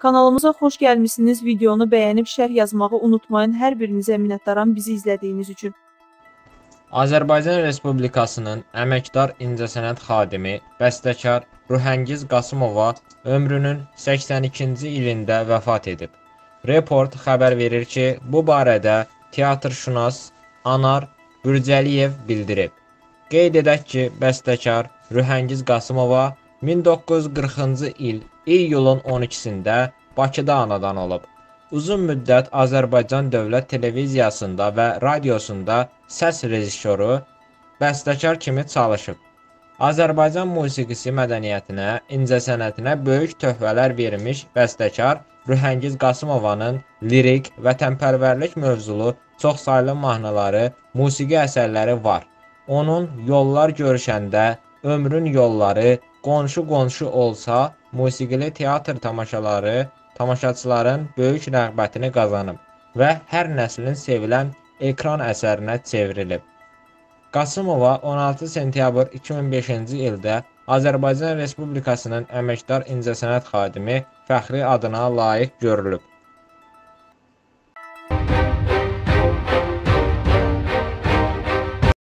Kanalımıza xoş gəlmisiniz. Videonu bəyənib şərh yazmağı unutmayın. Hər birinizə minnətdaram bizi izlədiyiniz üçün. Azərbaycan Respublikasının əməkdar incəsənət xadimi, bəstəkar Ruhəngiz Qasımova ömrünün 82-ci ilində vəfat edib. Report xəbər verir ki, bu barədə teatrşünas Anar Bürcəliyev bildirib. Qeyd edək ki, bəstəkar Ruhəngiz Qasımova 1940-cı il iyulun 12-sində Bakıda anadan olub. Uzun müddət Azərbaycan Dövlət Televiziyasında və radiosunda səs rejissoru, bəstəkar kimi çalışıb. Azərbaycan musiqisi mədəniyyətinə, incəsənətinə böyük töhfələr vermiş bəstəkar Ruhəngiz Qasımovanın lirik, vətənpərvərlik mövzulu çoxsaylı mahnıları, musiqi əsərləri var. Onun Yollar görüşəndə, Ömrün yolları, Qonşu qonşu olsa, musiqili teatr tamaşaları tamaşaçıların böyük rəğbətini qazanıb və hər nəslin sevilən ekran əsərinə çevrilib. Qasımova 16 sentyabr 2005-ci ildə Azərbaycan Respublikasının əməkdar incəsənət xadimi fəxri adına layiq görülüb.